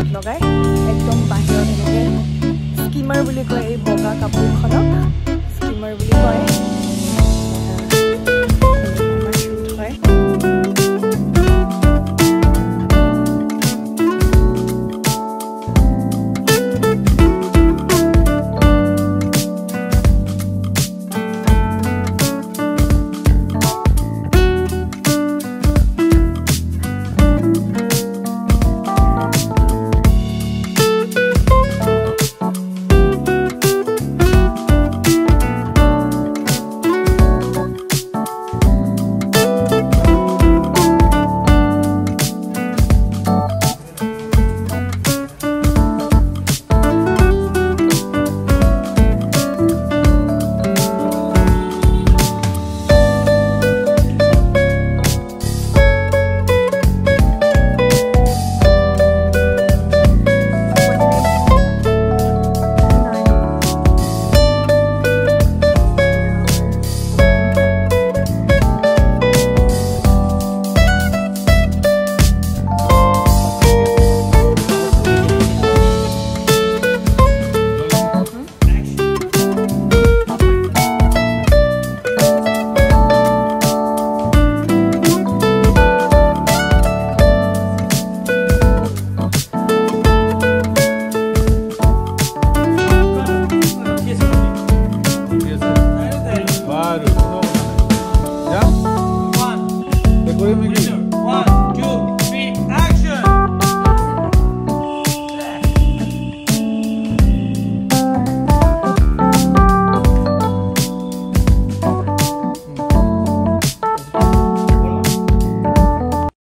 ওপৰত লগাই একদম বাহিৰত এনেকৈ স্কিমাৰ বুলি কয় এই বগা কাপোৰখনক